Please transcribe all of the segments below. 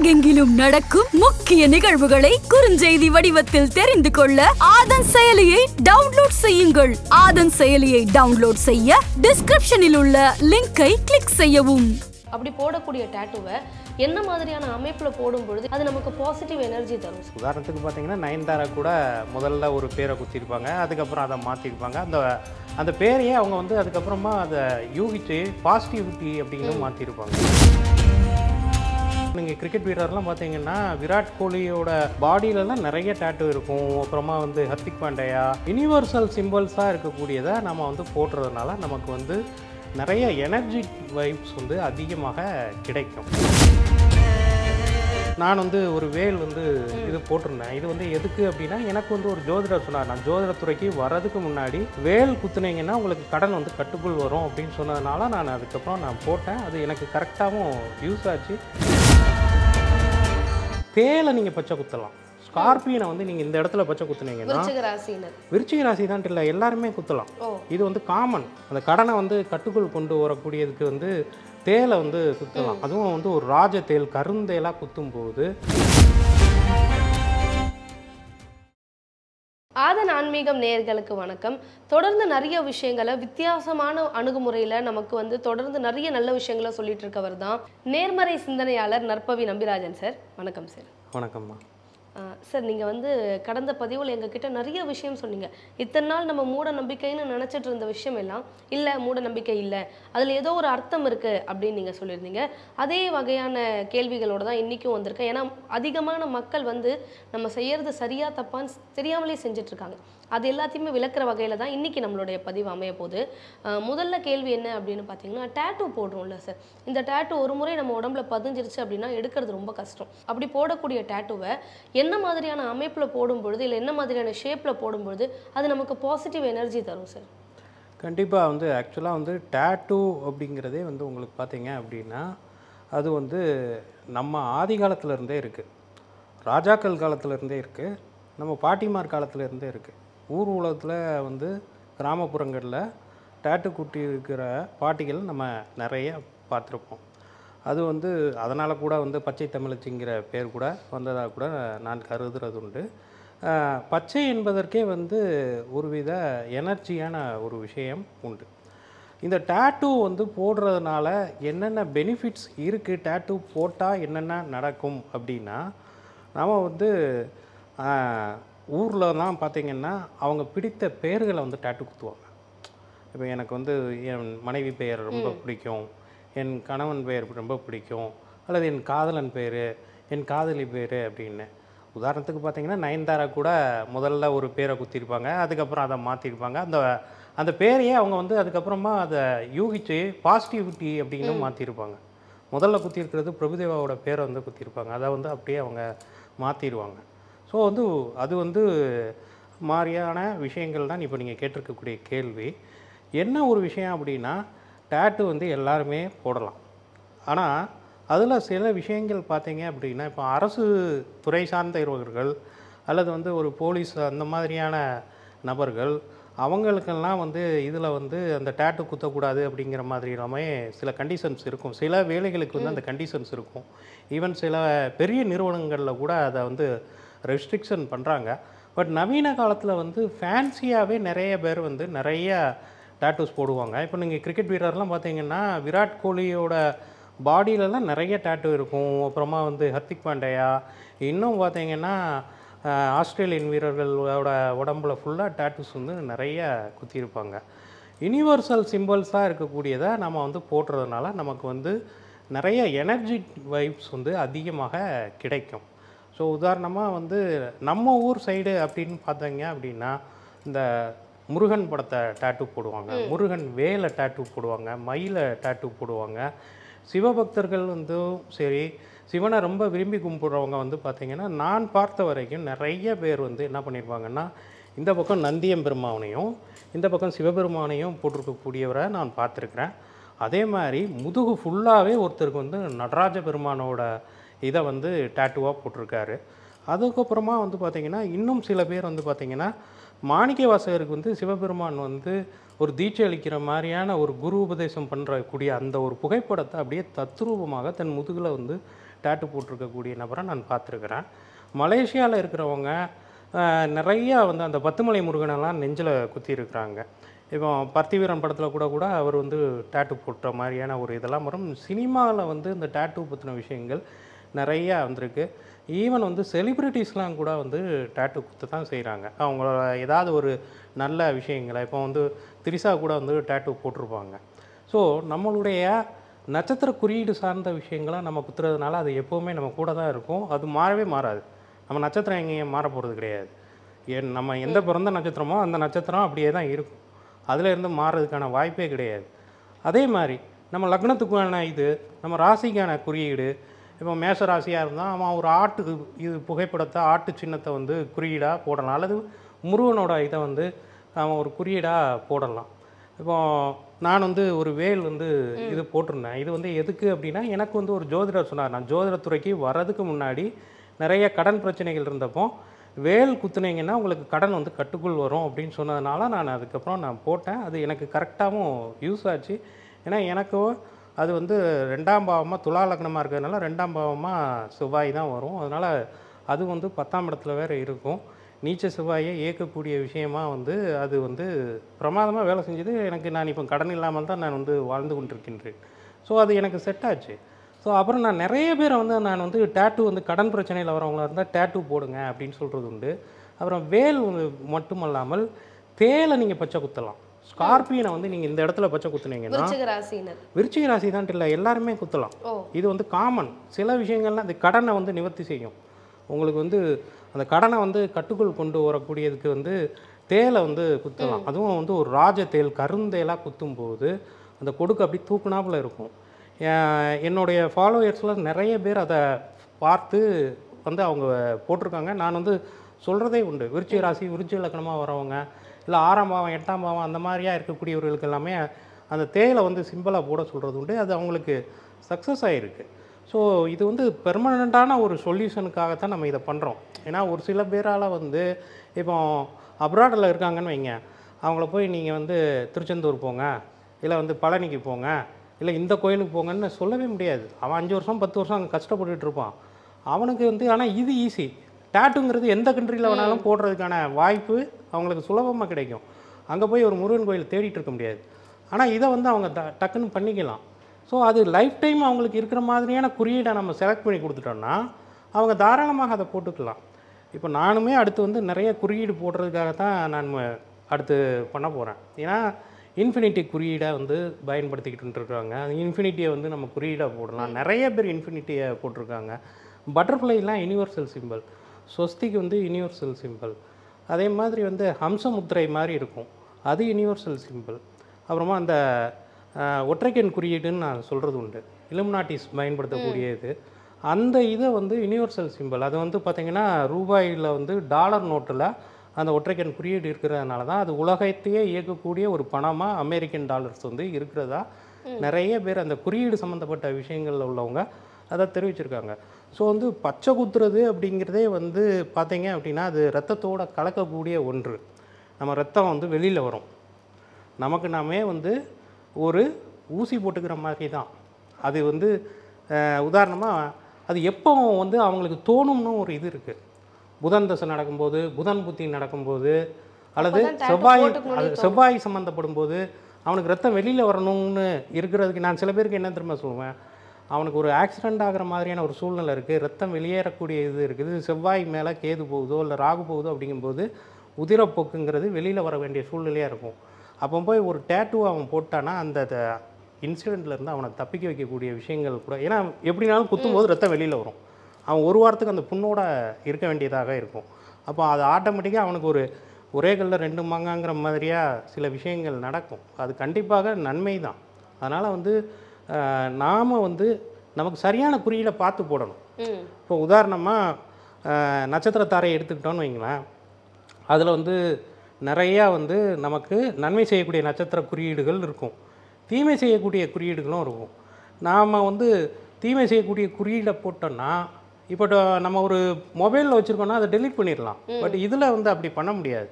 உலகெங்கிலும் நடக்கும் முக்கிய நிகழ்வுகளை குறுஞ்செய்தி வடிவத்தில் தெரிந்து கொள்ள ஆதன் செயலியை டவுன்லோட் செய்யுங்கள். ஆதன் செயலியை டவுன்லோட் செய்ய டிஸ்கிரிப்ஷனில் உள்ள லிங்கை கிளிக் செய்யவும். அப்படி போடக்கூடிய டேட்டூவை என்ன மாதிரியான அமைப்பில் போடும் பொழுது அது நமக்கு பாசிட்டிவ் எனர்ஜி தரும்? உதாரணத்துக்கு பார்த்தீங்கன்னா நயன்தாரா கூட முதல்ல ஒரு பேரை குத்திருப்பாங்க. அதுக்கப்புறம் அதை மாற்றிருப்பாங்க அந்த அந்த பேரையே அவங்க வந்து அதுக்கப்புறமா அதை யூகிச்சு பாசிட்டிவிட்டி அப்படின்னு மாற்றிருப்பாங்க நீங்கள் கிரிக்கெட் வீரர்லாம் பார்த்தீங்கன்னா விராட் கோலியோட பாடியிலலாம் நிறைய டேட்டு இருக்கும். அப்புறமா வந்து ஹர்திக் பாண்டையா யுனிவர்சல் சிம்பிள்ஸாக இருக்கக்கூடியதை நம்ம வந்து போடுறதுனால நமக்கு வந்து நிறைய எனர்ஜி வைப்ஸ் வந்து அதிகமாக கிடைக்கும். நான் வந்து ஒரு வேல் வந்து இது போட்டிருந்தேன். இது வந்து எதுக்கு அப்படின்னா எனக்கு வந்து ஒரு ஜோதிடர் சொன்னார். நான் ஜோதிடத்துறைக்கு வர்றதுக்கு முன்னாடி வேல் குத்துனீங்கன்னா உங்களுக்கு கடன் வந்து கட்டுக்குள் வரும் அப்படின்னு சொன்னதுனால நான் அதுக்கப்புறம் நான் போட்டேன். அது எனக்கு கரெக்டாகவும் யூஸ் ஆச்சு. தேலை நீங்கள் பச்சை குத்தலாம். ஸ்கார்பியனை வந்து நீங்கள் இந்த இடத்துல பச்சை குத்துனீங்கன்னா விருச்சிக ராசி தான் இல்லை எல்லாருமே குத்தலாம். இது வந்து காமன் அந்த கடனை வந்து கட்டுக்குள் கொண்டு வரக்கூடியதுக்கு வந்து தேலை வந்து குத்தலாம். அதுவும் வந்து ஒரு ராஜ தேல் கருந்தேலாக குத்தும் போது ஆன்மீகம் நேயர்களுக்கு வணக்கம். தொடர்ந்து நிறைய விஷயங்களை வித்தியாசமான அணுகுமுறையில் நமக்கு வந்து தொடர்ந்து நிறைய நல்ல விஷயங்களை சொல்லிட்டு இருக்கவர் தான் நேர்மறை சிந்தனையாளர் நற்பவி நம்பிராஜன் சார். வணக்கம் சார். வணக்கம்மா. சார் நீங்கள் வந்து கடந்த பதிவில் எங்ககிட்ட நிறைய விஷயம் சொன்னீங்க. இத்தனை நாள் நம்ம மூட நம்பிக்கைன்னு நினச்சிட்டு இருந்த விஷயம் எல்லாம் இல்லை மூட நம்பிக்கை இல்லை அதில் ஏதோ ஒரு அர்த்தம் இருக்குது அப்படின்னு நீங்கள் சொல்லியிருந்தீங்க. அதே வகையான கேள்விகளோடு தான் இன்றைக்கும் வந்திருக்கேன். ஏன்னா அதிகமான மக்கள் வந்து நம்ம செய்கிறது சரியாக தப்பான்னு தெரியாமலே செஞ்சிட்ருக்காங்க அது எல்லாத்தையுமே விளக்குற வகையில் தான் இன்றைக்கி நம்மளுடைய பதிவு அமைய போகுது. முதல்ல கேள்வி என்ன அப்படின்னு பார்த்தீங்கன்னா டேட்டூ போடுறோம்ல சார் இந்த டேட்டூ ஒரு முறை நம்ம உடம்புல பதிஞ்சிருச்சு அப்படின்னா எடுக்கிறது ரொம்ப கஷ்டம். அப்படி போடக்கூடிய டேட்டூவை என்ன மாதிரியான அமைப்பில் போடும் பொழுது இல்லை என்ன மாதிரியான ஷேப்பில் போடும் பொழுது அது நமக்கு பாசிட்டிவ் எனர்ஜி தரும் சார் கண்டிப்பாக வந்து ஆக்சுவலாக வந்து டேட்டூ அப்படிங்கிறதே வந்து உங்களுக்கு பார்த்தீங்க அப்படின்னா அது வந்து நம்ம ஆதி காலத்துலேருந்தே இருக்குது ராஜாக்கள் காலத்துலேருந்தே இருக்குது நம்ம பாட்டிமார் காலத்துலேருந்தே இருக்குது ஊர் உலகத்தில் வந்து கிராமப்புறங்களில் டேட்டு குட்டி இருக்கிற பாட்டிகள் நம்ம நிறைய பார்த்துருப்போம். அது வந்து அதனால் கூட வந்து பச்சை தமிழச்சிங்கிற பேர் கூட வந்ததாக கூட நான் கருதுறது உண்டு பச்சை என்பதற்கே வந்து ஒருவித எனர்ஜியான ஒரு விஷயம் உண்டு. இந்த டேட்டூ வந்து போடுறதுனால என்னென்ன பெனிஃபிட்ஸ் இருக்குது டேட்டூ போட்டால் என்னென்ன நடக்கும்? அப்படின்னா நாம் வந்து ஊர்லலாம் பார்த்திங்கன்னா அவங்க பிடித்த பெயர்களை வந்து டேட்டூ குத்துவாங்க. இப்போ எனக்கு வந்து என் மனைவி பெயர் ரொம்ப பிடிக்கும். என் கணவன் பெயர் ரொம்ப பிடிக்கும். அல்லது என் காதலன் பேர் என் காதலி பேர் அப்படின்னு. உதாரணத்துக்கு பார்த்தீங்கன்னா நயன்தாரா கூட முதல்ல ஒரு பேரை குத்திருப்பாங்க. அதுக்கப்புறம் அதை மாற்றிருப்பாங்க அந்த அந்த பேரையே அவங்க வந்து அதுக்கப்புறமா அதை யூகிச்சு பாசிட்டிவிட்டி அப்படின்னு மாற்றிருப்பாங்க முதல்ல குத்திருக்கிறது பிரபுதேவாவோட பேரை வந்து குத்திருப்பாங்க. அதை வந்து அப்படியே அவங்க மாற்றிடுவாங்க ஸோ வந்து அது வந்து மாதிரியான விஷயங்கள் தான் இப்போ நீங்கள் கேட்டிருக்கக்கூடிய கேள்வி. என்ன ஒரு விஷயம் அப்படின்னா டேட்டு வந்து எல்லாருமே போடலாம். ஆனால் அதில் சில விஷயங்கள் பார்த்தீங்க அப்படின்னா இப்போ அரசு துறை சார்ந்த இருவர்கள் அல்லது வந்து ஒரு போலீஸ் அந்த மாதிரியான நபர்கள் அவங்களுக்கெல்லாம் வந்து இதில் வந்து அந்த டேட்டு குத்தக்கூடாது அப்படிங்கிற மாதிரி எல்லாமே சில கண்டிஷன்ஸ் இருக்கும். சில வேலைகளுக்கு வந்து அந்த கண்டிஷன்ஸ் இருக்கும். ஈவன் சில பெரிய நிறுவனங்களில் கூட அதை வந்து ரெஸ்ட்ரிக்ஷன் பண்ணுறாங்க பட் நவீன காலத்தில் வந்து ஃபேன்சியாகவே நிறைய பேர் வந்து நிறைய டேட்டூஸ் போடுவாங்க. இப்போ நீங்கள் கிரிக்கெட் வீரர்லாம் பார்த்தீங்கன்னா விராட் கோலியோட பாடியிலலாம் நிறைய டேட்டூ இருக்கும். அப்புறமா வந்து ஹர்திக் பாண்டேயா. இன்னும் பார்த்தீங்கன்னா ஆஸ்திரேலியன் வீரர்களோட உடம்புல ஃபுல்லாக டேட்டூஸ் வந்து நிறைய குத்தியிருப்பாங்க. யுனிவர்சல் சிம்பிள்ஸாக இருக்கக்கூடியதை நம்ம வந்து போடுறதுனால நமக்கு வந்து நிறைய எனர்ஜி வைப்ஸ் வந்து அதிகமாக கிடைக்கும். ஸோ உதாரணமாக வந்து நம்ம ஊர் சைடு அப்படின்னு பார்த்தீங்க அப்படின்னா இந்த முருகன் படத்தை டேட்டூ போடுவாங்க. முருகன் வேலை டேட்டூ போடுவாங்க மயிலை டேட்டூ போடுவாங்க. சிவபக்தர்கள் வந்து சரி சிவனை ரொம்ப விரும்பி கும்பிட்றவங்க வந்து பார்த்திங்கன்னா நான் பார்த்த வரைக்கும் நிறைய பேர் வந்து என்ன பண்ணியிருப்பாங்கன்னா இந்த பக்கம் நந்தியம் பெருமானையும் இந்த பக்கம் சிவபெருமானையும் போட்டிருக்கக்கூடியவரை நான் பார்த்துருக்குறேன். அதே மாதிரி முதுகு ஃபுல்லாகவே ஒருத்தருக்கு வந்து நடராஜ பெருமானோட இதை வந்து டேட்டுவாக போட்டிருக்காரு. அதுக்கப்புறமா வந்து பார்த்திங்கன்னா இன்னும் சில பேர் வந்து பார்த்திங்கன்னா மாணிக்க வாசகருக்கு வந்து சிவபெருமான் வந்து ஒரு தீட்சை அளிக்கிற மாதிரியான ஒரு குரு உபதேசம் பண்ணுறக்கூடிய அந்த ஒரு புகைப்படத்தை அப்படியே தத்ரூபமாக தன் முதுகில் வந்து டேட்டு போட்டிருக்கக்கூடிய நபரை நான் பார்த்துருக்குறேன். மலேசியாவில் இருக்கிறவங்க நிறையா வந்து அந்த பத்துமலை முருகனெல்லாம் நெஞ்சில் குத்தி இருக்கிறாங்க இப்போ பர்த்திவீரன் படத்தில் கூட கூட அவர் வந்து டேட்டு போட்ட மாதிரியான ஒரு இதெல்லாம் வரும். சினிமாவில் வந்து இந்த டேட்டு பற்றின விஷயங்கள் நிறையா வந்திருக்கு. ஈவன் வந்து செலிப்ரிட்டிஸ்லாம் கூட வந்து டேட்டு குத்து தான் செய்கிறாங்க அவங்களோட ஏதாவது ஒரு நல்ல விஷயங்களை இப்போ வந்து திரிசா கூட வந்து டேட்டு போட்டிருப்பாங்க. ஸோ நம்மளுடைய நட்சத்திர குறியீடு சார்ந்த விஷயங்களை நம்ம குத்துறதுனால அது எப்போவுமே நம்ம கூட தான் இருக்கும். அது மாறவே மாறாது. நம்ம நட்சத்திரம் எங்கேயும் மாற போகிறது கிடையாது. நம்ம எந்த பிறந்த நட்சத்திரமோ அந்த நட்சத்திரம் அப்படியே தான் இருக்கும். அதில் இருந்து மாறுறதுக்கான வாய்ப்பே கிடையாது. அதே மாதிரி நம்ம லக்னத்துக்கான இது நம்ம ராசிக்கான குறியீடு இப்போ மேஷ ராசியாக இருந்தால் அவன் ஒரு ஆட்டு இது புகைப்படத்தை ஆட்டு சின்னத்தை வந்து குறியீடாக போடலாம். அல்லது முருகனோட இதை வந்து அவன் ஒரு குறியீடாக போடலாம். இப்போ நான் வந்து ஒரு வேல் வந்து இது போட்டிருந்தேன். இது வந்து எதுக்கு அப்படின்னா எனக்கு வந்து ஒரு ஜோதிடர் சொன்னார். நான் ஜோதிடத்துறைக்கு வர்றதுக்கு முன்னாடி நிறைய கடன் பிரச்சனைகள் இருந்தப்போ வேல் குத்துனீங்கன்னா உங்களுக்கு கடன் வந்து கட்டுக்குள் வரும் அப்படின்னு சொன்னதுனால நான் அதுக்கப்புறம் நான் போட்டேன். அது எனக்கு கரெக்டாகவும் யூஸ் ஆச்சு. ஏன்னா எனக்கு அது வந்து ரெண்டாம் பாவமாக துலா லக்னமாக இருக்கிறதுனால ரெண்டாம் பாவமாக செவ்வாய் தான் வரும். அதனால் அது வந்து பத்தாம் இடத்துல வேறு இருக்கும். நீச்ச செவ்வாயை இயக்கக்கூடிய விஷயமா வந்து அது வந்து பிரமாதமாக வேலை செஞ்சது. எனக்கு நான் இப்போ கடன் இல்லாமல் தான் நான் வந்து வாழ்ந்து கொண்டிருக்கின்றேன். ஸோ அது எனக்கு செட் ஆச்சு. ஸோ அப்புறம் நான் நிறைய பேரை வந்து நான் வந்து டேட்டு வந்து கடன் பிரச்சனையில் வரவங்களா இருந்தால் டேட்டு போடுங்க அப்படின்னு சொல்கிறது உண்டு. அப்புறம் வேல் மட்டுமல்லாமல் தேலை நீங்கள் பச்சை குத்தலாம். ஸ்கார்பியனை வந்து நீங்கள் இந்த இடத்துல பச்சை குத்துனீங்கன்னா விருச்சிக ராசி தான் இல்லை எல்லாருமே குத்தலாம். இது வந்து காமன் சில விஷயங்கள்லாம் அந்த கடனை வந்து நிவர்த்தி செய்யும். உங்களுக்கு வந்து அந்த கடனை வந்து கட்டுக்குள் கொண்டு வரக்கூடியதுக்கு வந்து தேலை வந்து குத்தலாம். அதுவும் வந்து ஒரு ராஜ தேல் கருந்தேலாக குத்தும்போது அந்த கொடுக்கு அப்படி தூக்குனாப்புல இருக்கும். என் என்னுடைய ஃபாலோயர்ஸில் நிறைய பேர் அதை பார்த்து வந்து அவங்க போட்டிருக்காங்க. நான் வந்து சொல்கிறதே உண்டு. விருச்சிக ராசி விருச்சிக லக்கணமாக வரவங்க இல்லை ஆறாம் பாவம் எட்டாம் பாவம் அந்த மாதிரியாக இருக்கக்கூடியவர்களுக்கு எல்லாமே அந்த தேயிலை வந்து சிம்பிளாக போட சொல்கிறது உண்டு. அது அவங்களுக்கு சக்ஸஸ் ஆகிருக்கு ஸோ இது வந்து பெர்மனண்ட்டான ஒரு சொல்யூஷனுக்காகத்தான் நம்ம இதை பண்ணுறோம் ஏன்னா ஒரு சில பேரால் வந்து இப்போ அப்ராடில் இருக்காங்கன்னு வைங்க. அவங்கள போய் நீங்கள் வந்து திருச்செந்தூர் போங்க இல்லை வந்து பழனிக்கு போங்க இல்லை இந்த கோயிலுக்கு போங்கன்னு சொல்லவே முடியாது. அவன் அஞ்சு வருஷம் பத்து வருஷம் அங்கே கஷ்டப்பட்டுட்டு இருப்பான். அவனுக்கு வந்து ஆனால் இது ஈஸி டேட்டுங்கிறது எந்த கண்ட்ரியில் வேணாலும் போடுறதுக்கான வாய்ப்பு அவங்களுக்கு சுலபமாக கிடைக்கும். அங்கே போய் ஒரு முருகன் கோயில் தேடிட்டு இருக்க முடியாது. ஆனால் இதை வந்து அவங்க ட டக்குன்னு பண்ணிக்கலாம். ஸோ அது லைஃப் டைம் அவங்களுக்கு இருக்கிற மாதிரியான குறியீடை நம்ம செலக்ட் பண்ணி கொடுத்துட்டோம்னா அவங்க தாராளமாக அதை போட்டுக்கலாம். இப்போ நானுமே அடுத்து வந்து நிறைய குறியீடு போடுறதுக்காக தான் நான் அடுத்து பண்ண போகிறேன் ஏன்னா இன்ஃபினிட்டி குறியீடை வந்து பயன்படுத்திக்கிட்டு இருக்காங்க அந்த இன்ஃபினிட்டியை வந்து நம்ம குறியீடாக போடலாம். நிறைய பேர் இன்ஃபினிட்டியை போட்டிருக்காங்க. பட்டர்ஃப்ளைலாம் யுனிவர்சல் சிம்பிள் ஸ்வஸ்திக்கு வந்து யுனிவர்சல் சிம்பிள் அதே மாதிரி வந்து ஹம்சமுத்திரை மாதிரி இருக்கும். அது யுனிவர்சல் சிம்பிள் அப்புறமா அந்த ஒற்றைக்கண் குறியீடுன்னு நான் சொல்கிறது உண்டு. இலுமினாட்டிஸ் பயன்படுத்தக்கூடியது அந்த இதை வந்து யுனிவர்சல் சிம்பிள் அது வந்து பார்த்திங்கன்னா ரூபாயில் வந்து டாலர் நோட்டில் அந்த ஒற்றைக்கண் குறியீடு இருக்கிறதுனால தான் அது உலகத்தையே இயக்கக்கூடிய ஒரு பணமாக அமெரிக்கன் டாலர்ஸ் வந்து இருக்கிறதா? நிறைய பேர் அந்த குறியீடு சம்மந்தப்பட்ட விஷயங்களில் உள்ளவங்க அதை தெரிவிச்சிருக்காங்க. ஸோ வந்து பச்சை குத்துறது அப்படிங்கிறதே வந்து பார்த்தீங்க அப்படின்னா அது ரத்தத்தோட கலக்கக்கூடிய ஒன்று. நம்ம ரத்தம் வந்து வெளியில் வரும். நமக்கு நாமே வந்து ஒரு ஊசி போட்டுக்கிற மாதிரி தான் அது வந்து உதாரணமாக அது எப்போ வந்து அவங்களுக்கு தோணும்னு ஒரு இது இருக்குது புதன் தசை நடக்கும்போது புதன் புத்தி நடக்கும்போது அல்லது செவ்வாய் செவ்வாய் சம்மந்தப்படும் போது அவனுக்கு ரத்தம் வெளியில் வரணும்னு இருக்கிறதுக்கு நான் சில பேருக்கு என்ன தெரியுமா சொல்லுவேன்? அவனுக்கு ஒரு ஆக்சிடென்ட் ஆகிற மாதிரியான ஒரு சூழ்நிலை இருக்குது ரத்தம் வெளியேறக்கூடிய இது இருக்குது. செவ்வாய் மேலே கேது போகுதோ இல்லை ராகு போகுதோ அப்படிங்கும்போது உதிரப்போக்குங்கிறது வெளியில் வர வேண்டிய சூழ்நிலையாக இருக்கும். அப்போ போய் ஒரு டேட்டூ அவன் போட்டானா அந்த இன்சிடெண்ட்ல இருந்து அவனை தப்பிக்க வைக்கக்கூடிய விஷயங்கள் கூட ஏன்னா எப்படினாலும் குத்தும்போது ரத்தம் வெளியில் வரும். அவன் ஒரு வாரத்துக்கு அந்த புண்ணோட இருக்க வேண்டியதாக இருக்கும். அப்போ அது ஆட்டோமேட்டிக்காக அவனுக்கு ஒரு ஒரே கல்லில் ரெண்டு மாங்காங்கிற மாதிரியாக சில விஷயங்கள் நடக்கும். அது கண்டிப்பாக நன்மை தான் அதனால் வந்து நாம் வந்து நமக்கு சரியான குறியீடை பார்த்து போடணும். இப்போ உதாரணமாக நட்சத்திர தாரையை எடுத்துக்கிட்டோன்னு வைங்களேன். அதில் வந்து நிறையா வந்து நமக்கு நன்மை செய்யக்கூடிய நட்சத்திர குறியீடுகள் இருக்கும். தீமை செய்யக்கூடிய குறியீடுகளும் இருக்கும். நாம் வந்து தீமை செய்யக்கூடிய குறியீடை போட்டோம்னா இப்போ நம்ம ஒரு மொபைலில் வச்சுருக்கோம்னா அதை டெலீட் பண்ணிடலாம். பட் இதில் வந்து அப்படி பண்ண முடியாது.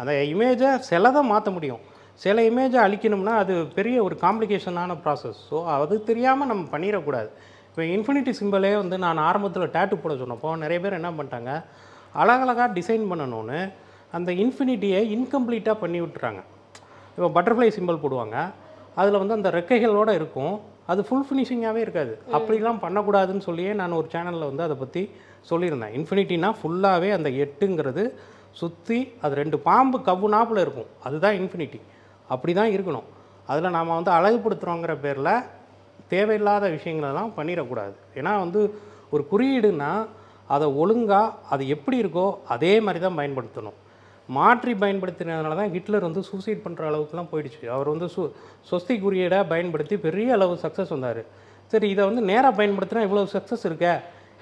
அந்த இமேஜை சிலதை மாற்ற முடியும். சில இமேஜை அழிக்கணும்னா அது பெரிய ஒரு காம்ப்ளிகேஷனான ப்ராசஸ் ஸோ அது தெரியாமல் நம்ம பண்ணிடக்கூடாது. இப்போ இன்ஃபினிட்டி சிம்பிளே வந்து நான் ஆரம்பத்தில் டேட்டு போட சொன்னப்போ நிறைய பேர் என்ன பண்ணிட்டாங்க? அழகழகாக டிசைன் பண்ணணும்னு அந்த இன்ஃபினிட்டியை இன்கம்ப்ளீட்டாக பண்ணி விட்டுறாங்க. இப்போ பட்டர்ஃப்ளை சிம்பிள் போடுவாங்க. அதில் வந்து அந்த ரெக்கைகளோடு இருக்கும். அது ஃபுல் ஃபினிஷிங்காகவே இருக்காது. அப்படிலாம் பண்ணக்கூடாதுன்னு சொல்லியே நான் ஒரு சேனலில் வந்து அதை பற்றி சொல்லியிருந்தேன். இன்ஃபினிட்டினா ஃபுல்லாகவே அந்த எட்டுங்கிறது சுற்றி அது ரெண்டு பாம்பு கவ்வுனாப்புல இருக்கும். அதுதான் இன்ஃபினிட்டி அப்படி தான் இருக்கணும். அதில் நாம் வந்து அழகுபடுத்துகிறோங்கிற பேரில் தேவையில்லாத விஷயங்களெல்லாம் பண்ணிடக்கூடாது. ஏன்னா வந்து ஒரு குறியீடுனா அதை ஒழுங்காக அது எப்படி இருக்கோ அதே மாதிரி தான் பயன்படுத்தணும். மாற்றி பயன்படுத்தினதுனால தான் ஹிட்லர் வந்து சூசைட் பண்ணுற அளவுக்குலாம் போயிடுச்சு. அவர் வந்து சு சொஸ்தி குறியீடை பயன்படுத்தி பெரிய அளவு சக்ஸஸ் வந்தார். சரி இதை வந்து நேராக பயன்படுத்தினா இவ்வளோ சக்ஸஸ் இருக்கே.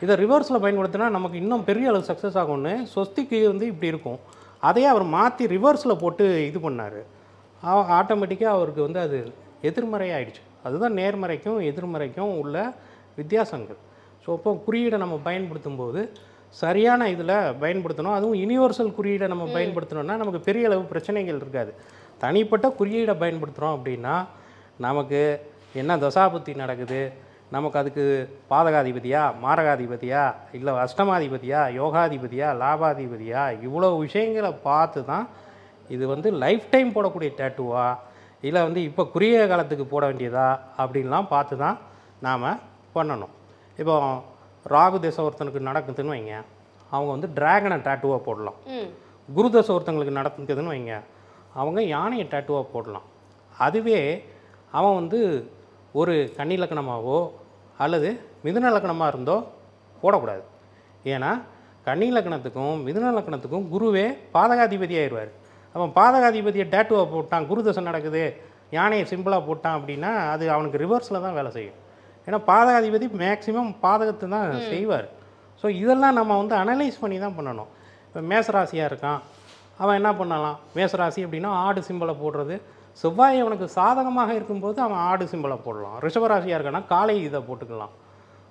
இதை ரிவர்ஸில் பயன்படுத்தினா நமக்கு இன்னும் பெரிய அளவு சக்ஸஸ் ஆகும்னு சொஸ்திக்கு வந்து இப்படி இருக்கும். அதையே அவர் மாற்றி ரிவர்ஸில் போட்டு இது பண்ணார். ஆட்டோமேட்டிக்காக அவருக்கு வந்து அது எதிர்மறை ஆயிடுச்சு அதுதான் நேர்மறைக்கும் எதிர்மறைக்கும் உள்ள வித்தியாசங்கள். ஸோ அப்போ குறியீடை நம்ம பயன்படுத்தும் போது சரியான இதில் பயன்படுத்தணும். அதுவும் யுனிவர்சல் குறியீடை நம்ம பயன்படுத்தணும்னா நமக்கு பெரிய அளவு பிரச்சனைகள் இருக்காது. தனிப்பட்ட குறியீடை பயன்படுத்துகிறோம் அப்படின்னா நமக்கு என்ன தசாபுத்தி நடக்குது? நமக்கு அதுக்கு பாதகாதிபதியா மாரகாதிபதியா இல்லை அஷ்டமாதிபதியா யோகாதிபதியா லாபாதிபதியா இவ்வளோ விஷயங்களை பார்த்து தான் இது வந்து லைஃப் டைம் போடக்கூடிய டேட்டுவா இல்லை வந்து இப்போ குறுகிய காலத்துக்கு போட வேண்டியதா? அப்படின்லாம் பார்த்து தான் நாம் பண்ணணும். இப்போ ராகு தசை ஒருத்தனுக்கு நடக்குதுன்னு வைங்க. அவங்க வந்து டிராகனை டேட்டுவாக போடலாம். குரு தசை ஒருத்தங்களுக்கு நடக்குதுன்னு வைங்க. அவங்க யானையை டேட்டுவாக போடலாம். அதுவே அவன் வந்து ஒரு கன்னி லக்கணமாவோ அல்லது மிதுன லக்கணமாக இருந்தோ போடக்கூடாது. ஏன்னா கன்னி லக்கணத்துக்கும் மிதுன லக்கணத்துக்கும் குருவே பாதகாதிபதி ஆயிடுவார். அவன் பாதகாதிபதியை டேட்டுவாக போட்டான் குரு தசை நடக்குது யானையை சிம்பிளாக போட்டான் அப்படின்னா அது அவனுக்கு ரிவர்ஸில் தான் வேலை செய்யும். ஏன்னா பாதகாதிபதி மேக்ஸிமம் பாதகத்தை தான் செய்வார். ஸோ இதெல்லாம் நம்ம வந்து அனலைஸ் பண்ணி தான் பண்ணணும். இப்போ மேசராசியாக இருக்கான். அவன் என்ன பண்ணலாம்? மேசராசி அப்படின்னா ஆடு சிம்பலை போடுறது. செவ்வாய் அவனுக்கு சாதகமாக இருக்கும்போது அவன் ஆடு சிம்பலை போடலாம். ரிஷபராசியாக இருக்கான்னா காளை இதை போட்டுக்கலாம்.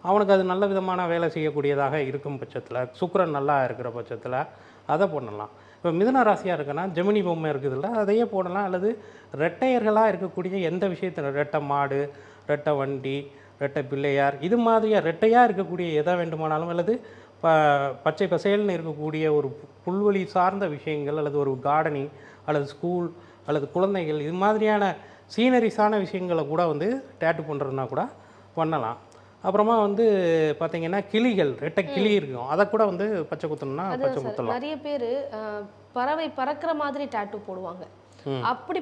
அவனுக்கு அது நல்ல விதமான வேலை செய்யக்கூடியதாக இருக்கும் பட்சத்தில். சுக்கிரன் நல்லா இருக்கிற பட்சத்தில் அதை பண்ணலாம் இப்போ மிதுன ராசியாக இருக்குன்னா ஜெமினி பொம்மை இருக்குதுல்ல அதையே போடலாம். அல்லது ரெட்டையர்களாக இருக்கக்கூடிய எந்த விஷயத்தில்? ரெட்டை மாடு ரெட்டை வண்டி ரெட்டை பிள்ளையார் இது மாதிரியாக ரெட்டையாக இருக்கக்கூடிய எதை வேண்டுமானாலும் அல்லது ப பச்சை பசேல்னு இருக்கக்கூடிய ஒரு புல்வெளி சார்ந்த விஷயங்கள் அல்லது ஒரு கார்டனிங் அல்லது ஸ்கூல் அல்லது குழந்தைகள் இது மாதிரியான சீனரிஸான விஷயங்களை கூட வந்து டேட்டு பண்ணுறதுனா கூட பண்ணலாம். அப்புறமா வந்து பார்த்தீங்கன்னா கிளிகள் ரெட்டை கிளி இருக்கும். அதை கூட வந்து பச்சை குத்தணும்னா பச்சை குத்தலாம். நிறைய பேர் பறவை பறக்கிற மாதிரி டேட்டூ போடுவாங்க. அப்படி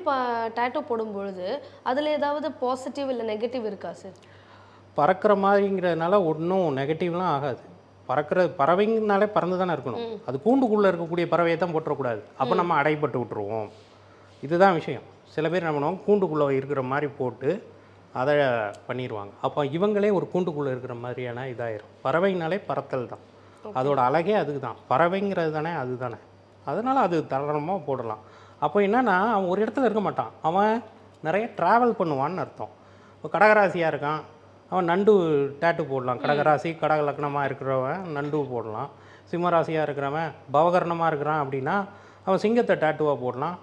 டேட்டூ போடும் பொழுது அதுல ஏதாவது பாசிட்டிவ் இல்லை நெகட்டிவ் இருக்கா சார் பறக்கிற மாதிரிங்கிறதுனால ஒன்றும் நெகட்டிவ்லாம் ஆகாது. பறக்கிற பறவைங்கனாலே பறந்து தானே இருக்கணும். அது கூண்டுக்குள்ளே இருக்கக்கூடிய பறவையை தான் போட்டுறக்கூடாது அப்போ நம்ம அடைப்பட்டு விட்டுருவோம். இதுதான் விஷயம். சில பேர் என்ன பண்ணுவாங்க கூண்டுக்குள்ளே இருக்கிற மாதிரி போட்டு அதை பண்ணிடுவாங்க அப்போ இவங்களே ஒரு கூண்டுக்குள்ளே இருக்கிற மாதிரியான இதாயிரும். பறவைனாலே பறத்தல் தான். அதோட அழகே அதுக்கு தான் பறவைங்கிறது தானே அது தானே. அதனால் அது தாராளமாக போடலாம். அப்போ என்னன்னா அவன் ஒரு இடத்துல இருக்க மாட்டான். அவன் நிறைய ட்ராவல் பண்ணுவான்னு அர்த்தம். இப்போ கடகராசியாக இருக்கான். அவன் நண்டு டேட்டு போடலாம். கடகராசி கடக லக்னமாக இருக்கிறவன் நண்டு போடலாம். சிம்மராசியாக இருக்கிறவன் பவகர்ணமாக இருக்கிறான் அப்படின்னா அவன் சிங்கத்தை டேட்டுவாக போடலாம்.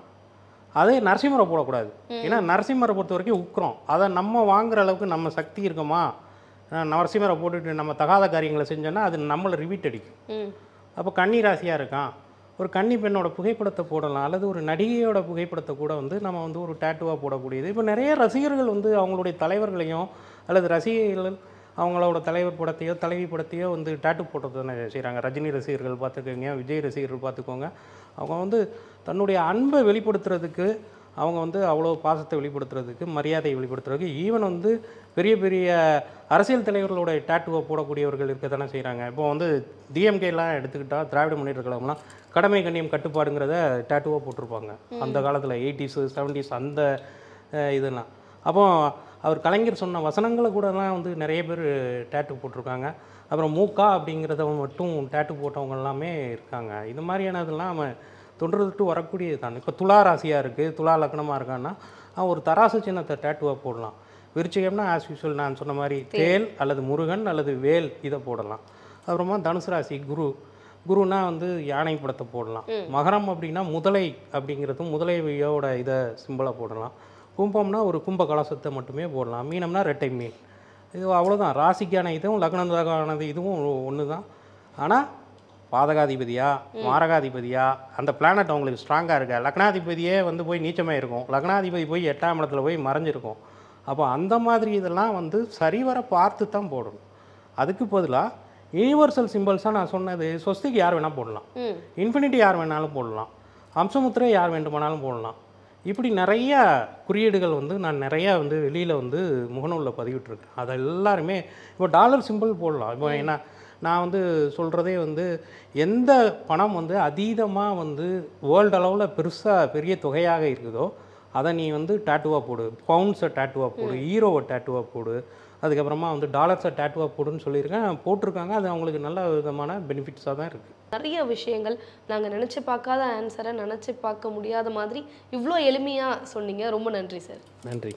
அதே நரசிம்மரை போடக்கூடாது. ஏன்னா நரசிம்மரை பொறுத்த வரைக்கும் உக்கிரம் அதை நம்ம வாங்குற அளவுக்கு நம்ம சக்தி இருக்கோமா? நரசிம்மரை போட்டுட்டு நம்ம தகாத காரியங்களை செஞ்சோன்னா அது நம்மளை ரிவீட் அடிக்கும். அப்போ கன்னி ராசியாக இருக்கான். ஒரு கன்னி பெண்ணோட புகைப்படத்தை போடலாம். அல்லது ஒரு நடிகையோட புகைப்படத்தை கூட வந்து நம்ம வந்து ஒரு டேட்டுவாக போடக்கூடியது. இப்போ நிறைய ரசிகர்கள் வந்து அவங்களுடைய தலைவர்களையும் அல்லது ரசிகர்கள் அவங்களோட தலைவர் படத்தையோ தலைவி படத்தையோ வந்து டேட்டு போடுறது தானே செய்கிறாங்க ரஜினி ரசிகர்கள் பார்த்துக்கோங்க விஜய் ரசிகர்கள் பார்த்துக்கோங்க. அவங்க வந்து தன்னுடைய அன்பை வெளிப்படுத்துறதுக்கு அவங்க வந்து அவ்வளோ பாசத்தை வெளிப்படுத்துறதுக்கு மரியாதையை வெளிப்படுத்துறதுக்கு ஈவன் வந்து பெரிய பெரிய அரசியல் தலைவர்களோட டேட்டுவை போடக்கூடியவர்கள் இருக்க தானே செய்கிறாங்க இப்போ வந்து டிஎம்கேலாம் எடுத்துக்கிட்டால் திராவிட முன்னேற்ற கழகம்லாம் கடமை கண்ணியம் கட்டுப்பாடுங்கிறத டேட்டுவாக போட்டிருப்பாங்க. அந்த காலத்தில் எயிட்டிஸு செவன்டிஸ் அந்த இதெல்லாம். அப்போ அவர் கலைஞர் சொன்ன வசனங்களை கூடலாம் வந்து நிறைய பேர் டேட்டு போட்டிருக்காங்க. அப்புறம் மூக்கா அப்படிங்கிறத மட்டும் டேட்டு போட்டவங்க எல்லாமே இருக்காங்க. இது மாதிரியானதெல்லாம் அவன் தொன்று தொட்டு வரக்கூடியது தான். இப்போ துலா ராசியாக இருக்குது துலா லக்னமாக இருக்கான்னா அவன் ஒரு தராசு சின்னத்தை டேட்டுவாக போடலாம். விருச்சிகம்னா ஆஸ் யூஸ்வல் நான் சொன்ன மாதிரி தேல் அல்லது முருகன் அல்லது வேல் இதை போடலாம். அப்புறமா தனுசு ராசி குரு. குருனா வந்து யானை படத்தை போடலாம். மகரம் அப்படின்னா முதலை அப்படிங்கிறதும் முதலையோட இதை சிம்பிளை போடலாம். கும்பம்னா ஒரு கும்ப கலசத்தை மட்டுமே போடலாம். மீனம்னா ரெட்டை மீன். இது அவ்வளோதான் ராசிக்கான இதுவும் லக்னத்துக்கானது இதுவும் ஒன்று தான் ஆனால் பாதகாதிபதியா மாரகாதிபதியா அந்த பிளானட் அவங்களுக்கு ஸ்ட்ராங்காக இருக்கா? லக்னாதிபதியே வந்து போய் நீச்சமாக இருக்கும். லக்னாதிபதி போய் எட்டாம் இடத்துல போய் மறைஞ்சிருக்கும். அப்போ அந்த மாதிரி இதெல்லாம் வந்து சரிவர பார்த்து தான் போடணும். அதுக்கு பதிலாக யூனிவர்சல் சிம்பிள்ஸாக நான் சொன்னது சொஸ்திக்கு யார் வேணால் போடலாம். இன்ஃபினிட்டி யார் வேணாலும் போடலாம். அம்சமுத்திரை யார் வேண்டுமானாலும் போடலாம். இப்படி நிறைய குறியீடுகள் வந்து நான் நிறையா வந்து வெளியில் வந்து முகநூலில் பதிவிட்டிருக்கேன். அதை எல்லாருமே இப்போ டாலர் சிம்பிள் போடலாம். இப்போ என்ன நான் வந்து சொல்கிறதே வந்து எந்த பணம் வந்து அதீதமாக வந்து வேர்ல்டு அளவில் பெருசாக பெரிய தொகையாக இருக்குதோ அதை நீ வந்து டேட்டுவாக போடு. பவுண்ட்ஸை டேட்டுவாக போடு. ஹீரோவை டேட்டுவாக போடு. அதுக்கப்புறமா வந்து டாலர்ஸை டேட்டுவாக போடுன்னு சொல்லியிருக்கேன். போட்டிருக்காங்க. அது அவங்களுக்கு நல்ல விதமான பெனிஃபிட்ஸாக தான் இருக்குது நிறைய விஷயங்கள் நாங்கள் நினச்சி பார்க்காத ஆன்சரை நினச்சி பார்க்க முடியாத மாதிரி இவ்வளோ எளிமையாக சொன்னீங்க. ரொம்ப நன்றி சார் நன்றி.